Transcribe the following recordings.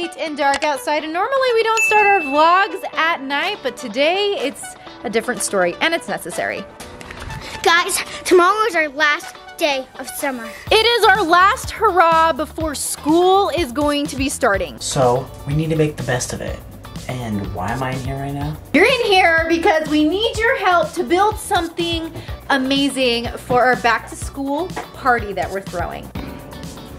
late and dark outside, and normally we don't start our vlogs at night, but today it's a different story, and it's necessary. Guys, tomorrow is our last day of summer. It is our last hurrah before school is going to be starting. So, we need to make the best of it. And why am I in here right now? You're in here because we need your help to build something amazing for our back to school party that we're throwing.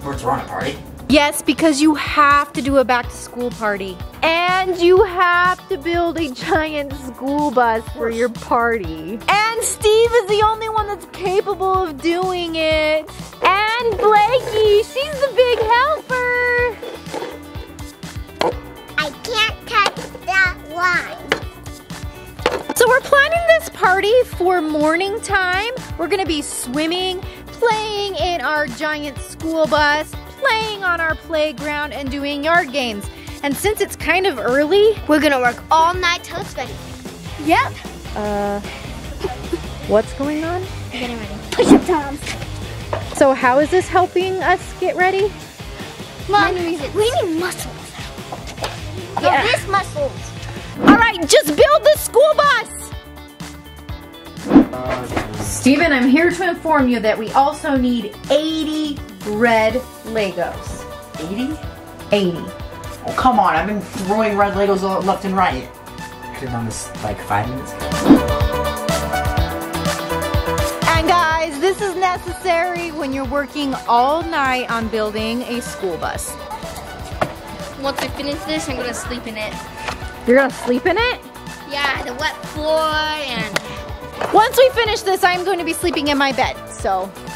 We're throwing a party? Yes, because you have to do a back to school party. And you have to build a giant school bus for your party. And Steve is the only one that's capable of doing it. And Blakey, she's the big helper. I can't touch that line. So we're planning this party for morning time. We're gonna be swimming, playing in our giant school bus, playing on our playground, and doing yard games. And since it's kind of early, We're gonna work all night till it's ready. Yep. uh, what's going on? I'm getting ready. Push up Toms. So how is this helping us get ready? Mom, we need muscles. No, Yeah. this muscles. All right, just build the school bus. Steven, I'm here to inform you that we also need 80 red Legos. 80? 80. Oh, come on, I've been throwing red Legos left and right. I could have done this like five minutes ago. And guys, this is necessary when you're working all night on building a school bus. Once I finish this, I'm gonna sleep in it. You're gonna sleep in it? Yeah, the wet floor and. Once we finish this, I'm going to be sleeping in my bed. So, Okay.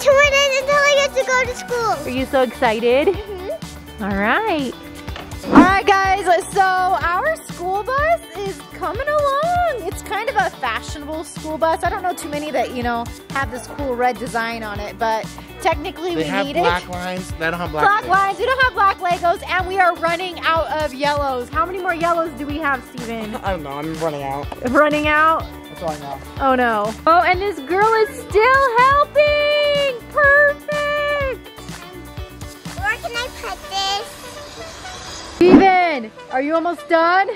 Two minutes until I get to go to school. are you so excited? Mhm. All right. All right, guys, so our school bus is coming along. It's kind of a fashionable school bus. I don't know too many that, you know, have this cool red design on it, but technically They we have need black it. lines. They don't have black, Black lines. lines, we don't have black Legos, and we are running out of yellows. How many more yellows do we have, Steven? I don't know. I'm running out. running out? That's all I know. Oh no. Oh, and this girl is still helping! Steven, are you almost done?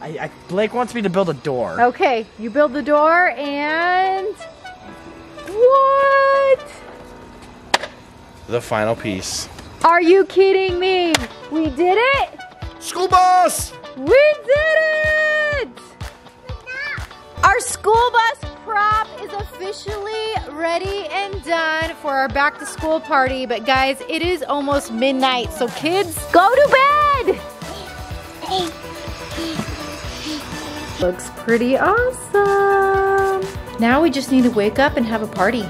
I, I, Blake wants me to build a door. Okay, you build the door and... What? The final piece. Are you kidding me? We did it? School bus! We did it! Our school bus prop is officially ready and done for our back to school party. But guys, it is almost midnight, so kids, go to bed! Looks pretty awesome. Now we just need to wake up and have a party.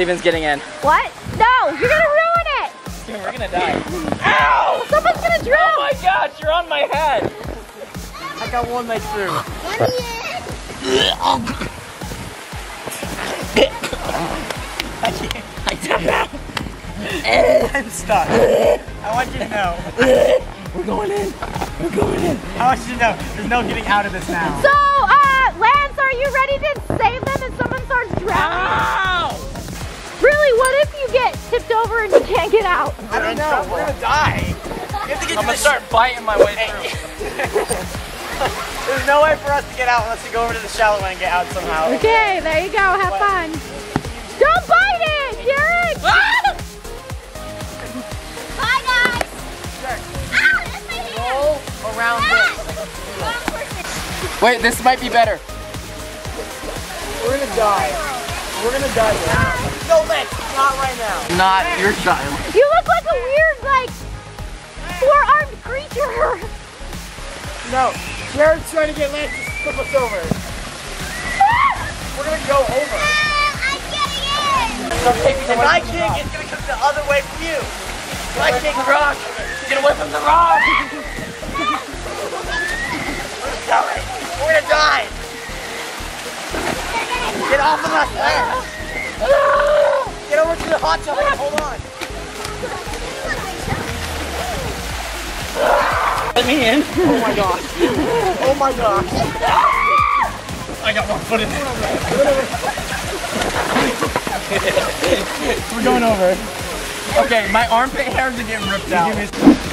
Steven's getting in. What? No, you're gonna ruin it! Steven, we're gonna die. Ow! Someone's gonna drown! Oh my gosh, you're on my head! I got one night through. I did that. I'm stuck. I want you to know. We're going in. We're going in. I want you to know. There's no getting out of this now. So, uh, Lance, are you ready to save them if someone starts drowning? Ow! Really, what if you get tipped over and you can't get out? I don't know. We're gonna die. You have to get I'm to gonna start biting my way through. There's no way for us to get out unless we go over to the shallow end and get out somehow. Okay, there you go, have fun. Don't bite it, Derek! Ah! Bye, guys. Ow, that's my hand. Roll around Ah! this. Wrong person. Wait, this might be better. We're gonna die. We're gonna die. No, Lex, not right now. Not your child. You look like a weird, like, four-armed creature. No, Jared's trying to get Lex to flip us over. We're gonna go over. Ah, I'm getting in. If I kick, it's gonna come the other way from you. If I kick, The rock. Get away from the rock. going. We're gonna die. Get off of us, Lex. Get over to the hot tub and hold on. Let me in. Oh my gosh. Oh my gosh. I got one foot in there. We're going over. Okay, my armpit hairs are getting ripped out.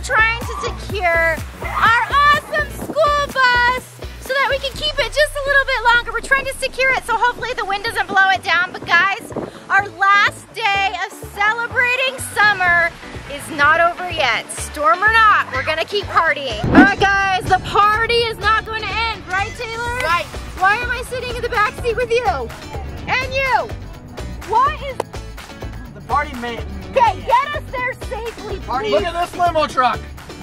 And so we are trying to secure our awesome school bus so that we can keep it just a little bit longer. We're trying to secure it so hopefully the wind doesn't blow it down. But guys, our last day of celebrating summer is not over yet. Storm or not, we're gonna keep partying. All right, guys, the party is not going to end, right, Taylor? Right. Why am I sitting in the back seat with you? And you? What is? The party made. Okay, get us there safely, please. Look at this limo truck.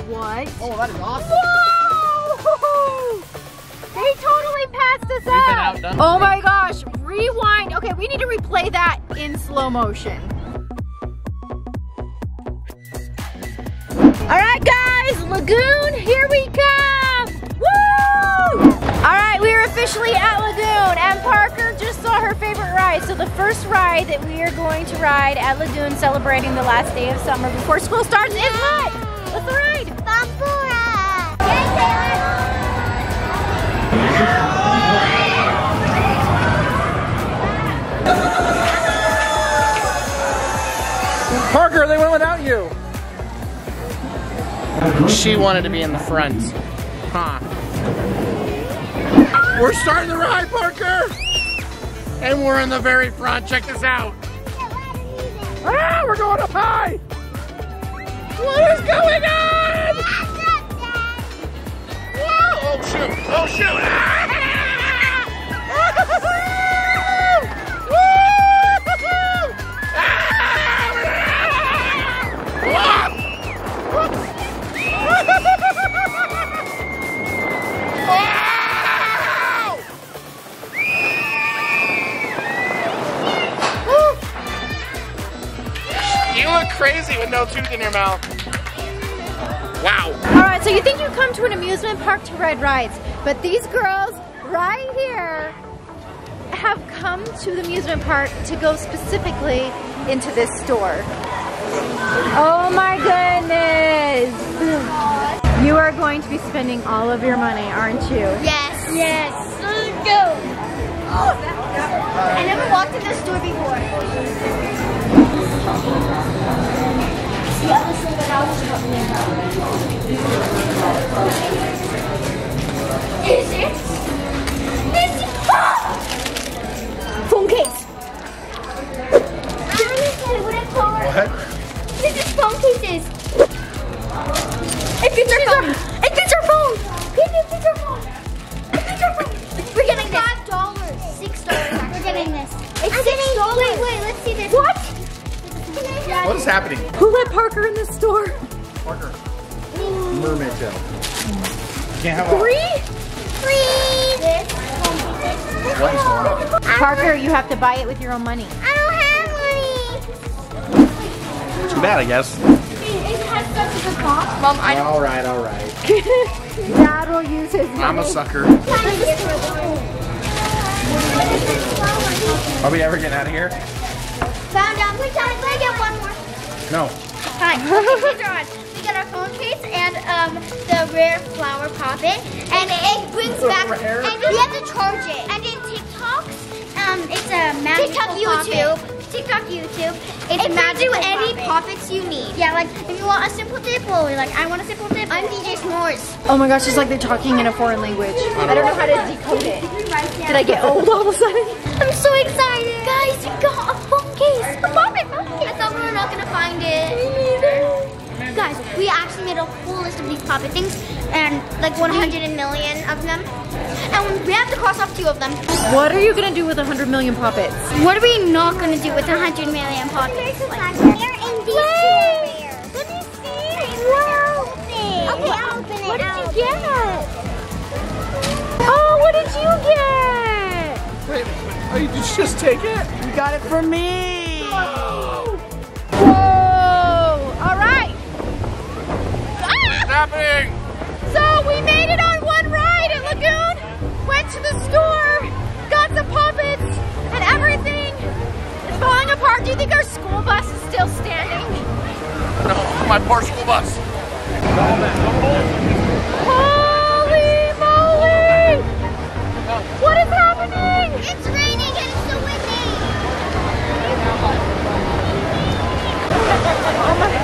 What? Oh, that is awesome. Whoa! They totally passed us been up. Oh my gosh, rewind. Okay, we need to replay that in slow motion. All right, guys, Lagoon, here we come. Woo! All right, we are officially at Lagoon, and Parker just her favorite ride. So the first ride that we are going to ride at Lagoon, celebrating the last day of summer before school starts, is what? What's the ride? BomBora. Yay, Taylor. Parker, they went without you. She wanted to be in the front. Huh. We're starting the ride, Parker! And we're in the very front. Check this out. Ah, we're going up high! What is going on? Whoa! Oh shoot! Oh shoot! Crazy with no tooth in your mouth. Wow. All right, so you think you come to an amusement park to ride rides, but these girls right here have come to the amusement park to go specifically into this store. Oh my goodness. You are going to be spending all of your money, aren't you? Yes. Yes. Let's go. I never walked in this store before. Is it? Is it? Ah! Phone case. What? This is phone cases. It fits our phone. It fits our phone. It fits our phone. It fits our phone. We're getting. Five dollars. Six dollars. We're getting this. It's six dollars. Wait, wait. Let's see this. What? What is happening? Who let Parker in the store? Parker. Mermaid tail. Can't have Three? Free. This. What is going on? Parker, you have to buy it with your own money. I don't have money. Too bad, I guess. It has such a good cost. Mom, I All right, all right. Dad will use his money. I'm a sucker. Are we ever getting out of here? Found out. Wait, can I get one more? No. Fine. Okay, these are on. We get our phone case and um, the rare flower poppet, and it brings back. rare? And we have to charge it. And in TikToks, um, it's a magical TikTok, poppet. YouTube. TikTok, YouTube. It's it can do any poppets you need. Yeah, like if you want a simple dip, well, like I want a simple dip. I'm DJ S'mores. Oh my gosh, it's like they're talking in a foreign language. I don't know how to decode it. Did I get old all of a sudden? I'm so excited. Guys, you got a phone case. A poppet phone case. I thought we were not gonna find it. Me neither. Guys, we actually made a whole list of these poppet things and like 100 million of them. And we have to cross off two of them. What are you gonna do with 100 million poppets? What are we not gonna do with 100 million poppets? Like, they're in these Wait, Let me see. Wow. Okay, I'll open it. What did you get? Oh, what did you get? Wait, oh, did you just take it? You got it for me. Happening? So we made it on one ride at Lagoon, went to the store, got some puppets, and everything is falling apart. Do you think our school bus is still standing? No, my poor school bus. Holy moly! What is happening? It's raining and it's so windy. Oh,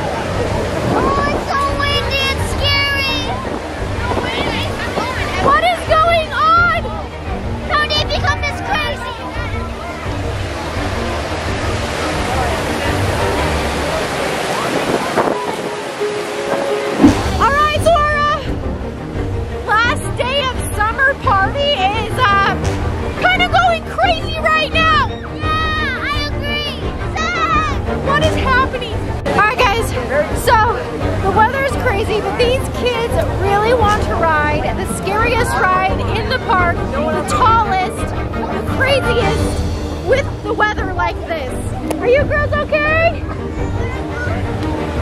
like this. Are you girls okay?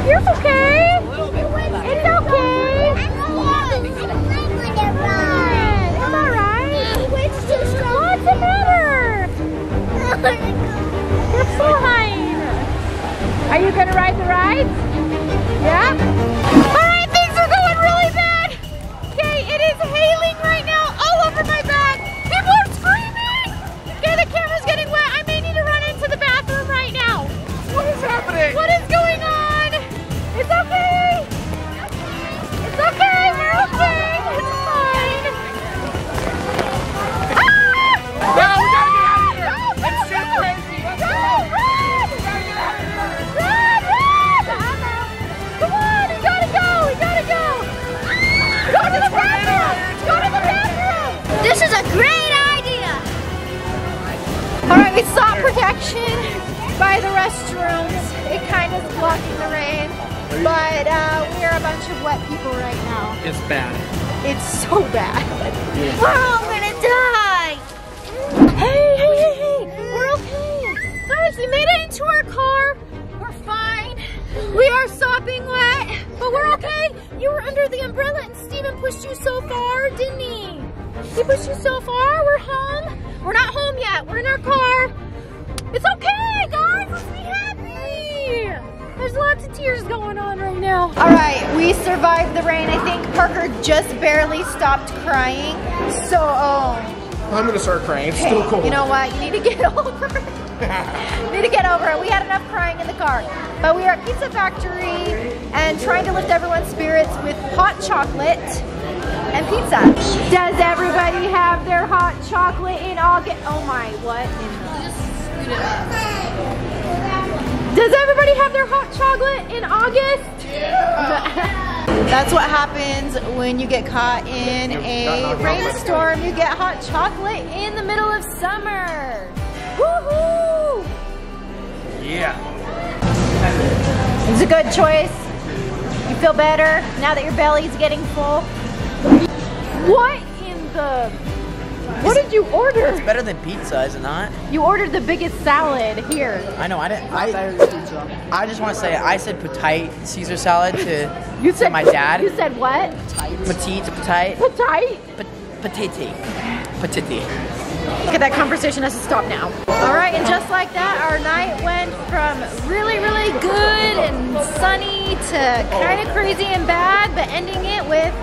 You're okay. It's okay. I'm I right? What's the matter? You're fine. Are you gonna ride the ride? Yeah? Protection by the restrooms. It kind of is blocking the rain, but uh, we're a bunch of wet people right now. It's bad. It's so bad. We're all gonna die. Hey, hey, hey, hey! We're okay. Guys, we made it into our car. We're fine. We are sopping wet, but we're okay. You were under the umbrella and Steven pushed you so far, didn't he? He pushed you so far. We're home. We're not home okay, guys. Happy. There's lots of tears going on right now. All right, we survived the rain. I think Parker just barely stopped crying. So, oh, I'm gonna start crying. It's still cold. you know what? You need to get over it. you need to get over it. We had enough crying in the car. But we are at Pizza Factory and trying to lift everyone's spirits with hot chocolate and pizza. Does everybody have their hot chocolate in August? Oh my, what in the... Does everybody have their hot chocolate in August? That's what happens when you get caught in a rainstorm. You get hot chocolate in the middle of summer. Woohoo! Yeah. It's a good choice. You feel better now that your belly's getting full. What in the... What did you order? It's better than pizza, is it not? You ordered the biggest salad here. I know. I didn't. I, I just want to say I said petite Caesar salad to, You to my dad. You said what? petite to petite. Petite? Pe- petite. Petite. Okay, that conversation has to stop now. All right, and just like that, our night went from really, really good and sunny to kind of crazy and bad, but ending it with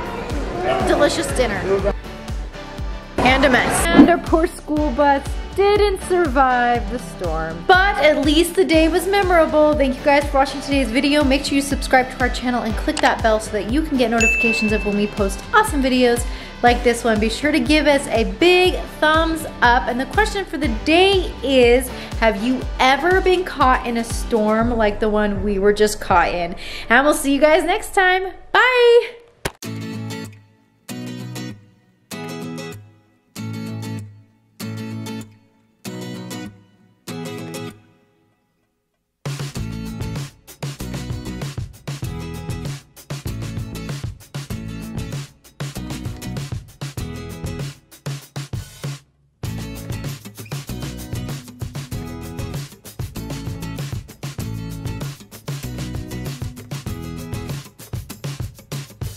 delicious dinner. And a mess. And our poor school bus didn't survive the storm. But at least the day was memorable. Thank you guys for watching today's video. Make sure you subscribe to our channel and click that bell so that you can get notifications of when we post awesome videos like this one. Be sure to give us a big thumbs up. And the question for the day is, have you ever been caught in a storm like the one we were just caught in? And we'll see you guys next time. Bye!